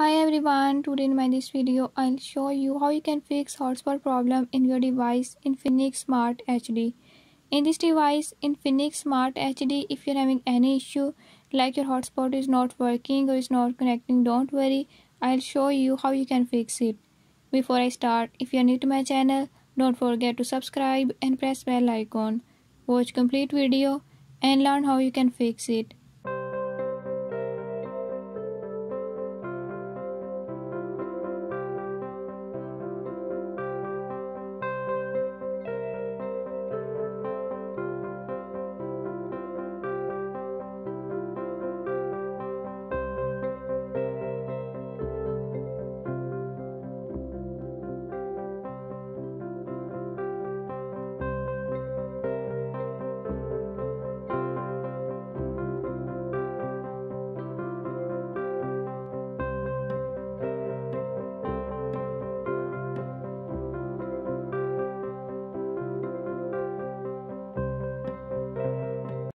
Hi everyone, today in my this video I'll show you how you can fix hotspot problem in your device Infinix Smart HD. In this device Infinix Smart HD if you're having any issue like your hotspot is not working or is not connecting don't worry I'll show you how you can fix it. Before I start if you're new to my channel don't forget to subscribe and press bell icon. Watch complete video and learn how you can fix it.